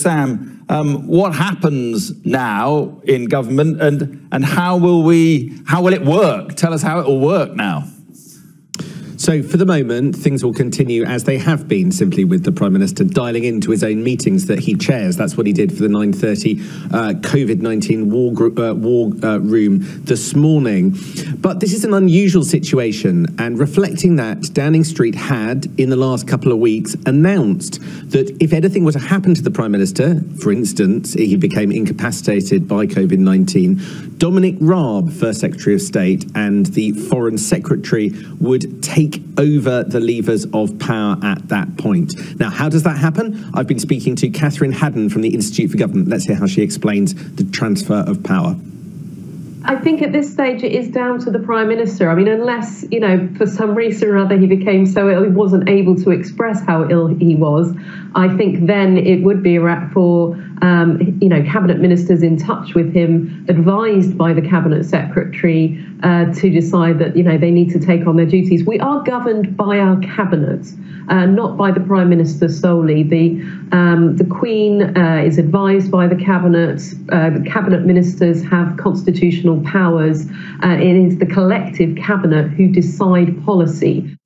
Sam, um, what happens now in government and, and how will we, how will it work? Tell us how it will work now. So for the moment, things will continue as they have been, simply with the Prime Minister dialing into his own meetings that he chairs. That's what he did for the 9.30 uh, COVID-19 war, group, uh, war uh, room this morning. But this is an unusual situation, and reflecting that, Downing Street had, in the last couple of weeks, announced that if anything were to happen to the Prime Minister, for instance, he became incapacitated by COVID-19, Dominic Raab, First Secretary of State, and the Foreign Secretary would take take over the levers of power at that point. Now, how does that happen? I've been speaking to Catherine Haddon from the Institute for Government. Let's hear how she explains the transfer of power. I think at this stage it is down to the Prime Minister. I mean, unless, you know, for some reason or other he became so ill he wasn't able to express how ill he was, I think then it would be a for, um, you know, cabinet ministers in touch with him, advised by the cabinet secretary uh, to decide that, you know, they need to take on their duties. We are governed by our cabinet, uh, not by the Prime Minister solely. The, um, the Queen uh, is advised by the cabinet. Uh, the cabinet ministers have constitutional powers. Uh, it is the collective cabinet who decide policy.